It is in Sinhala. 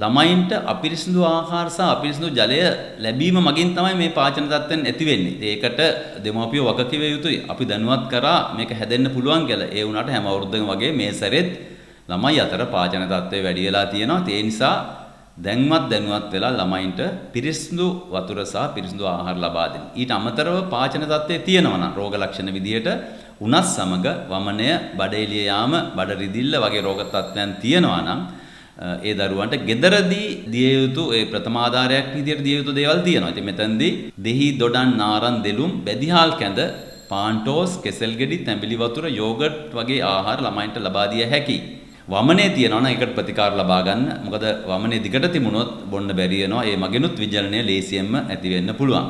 ළමයින්ට අපිරිසිදු ආහාර සහ අපිරිසිදු ජලය ලැබීම මගින් තමයි මේ පාචන තත්ත්වෙන් ඇති වෙන්නේ. ඒකට දෙමාපියෝ වගකිව යුතුයි. අපි දැනුවත් කරා මේක හැදෙන්න පුළුවන් කියලා. ඒ වුණාට හැම අවුරුද්දකම වගේ මේ සැරෙත් ළමයි අතර පාචන තත්ත්වය වැඩි වෙලා තියෙනවා. ඒ නිසා දැන්වත් දැනුවත් වෙලා ළමයින්ට පිරිසිදු වතුර සහ පිරිසිදු ආහාර ලබා දෙන්න. ඊට අමතරව පාචන තත්ත්වය තියෙනවා නම් රෝග ලක්ෂණ විදියට උනත් සමග වමනය, බඩ එළිය යාම, බඩ රිදිල්ල වගේ රෝග තත්ත්වයන් තියෙනවා නම් ඒ දරුවන්ට ගෙදරදී දිය යුතු ඒ ප්‍රථමාධාරයක් විදියට දිය යුතු දේවල් තියෙනවා. ඉතින් මෙතනදී දෙහි දොඩන් නාරන් දෙලුම් බෙදිහාල් කැඳ පාන්ටෝස් කෙසෙල් ගෙඩි තැඹිලි වතුර යෝගට් වගේ ආහාර ළමයින්ට ලබා දිය හැකියි. වමනේ තියෙනවා නම් ඒකට ප්‍රතිකාර ලබා ගන්න. මොකද වමනේ දිගට තිබුණොත් බොන්න බැරි වෙනවා. ඒ මගිනුත් විජලනය ලේසියෙන්ම ඇති වෙන්න පුළුවන්.